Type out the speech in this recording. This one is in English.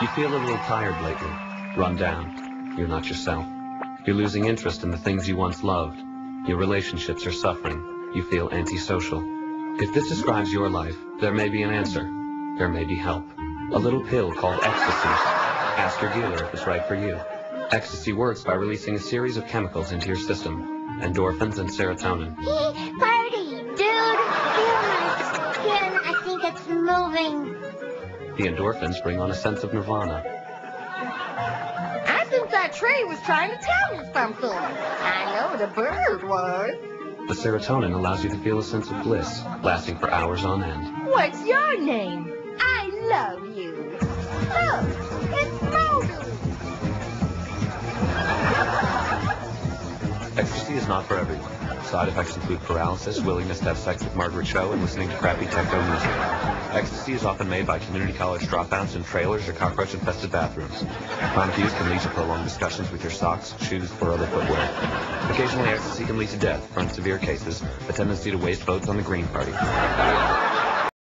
You feel a little tired lately, run down. You're not yourself. You're losing interest in the things you once loved. Your relationships are suffering. You feel antisocial. If this describes your life, there may be an answer. There may be help. A little pill called ecstasy. Ask your dealer if it's right for you. Ecstasy works by releasing a series of chemicals into your system. Endorphins and serotonin. Party, dude! Feel my skin. I think it's moving. The endorphins bring on a sense of nirvana. I think that tree was trying to tell you something. I know the bird was. The serotonin allows you to feel a sense of bliss, lasting for hours on end. What's your name? I love you. Look, it's moving. Ecstasy is not for everyone. Side effects include paralysis, willingness to have sex with Margaret Cho, and listening to crappy techno music. Ecstasy is often made by community college dropouts in trailers or cockroach-infested bathrooms. Chronic use can lead to prolonged discussions with your socks, shoes, or other footwear. Occasionally, ecstasy can lead to death, or in severe cases, a tendency to waste votes on the Green Party.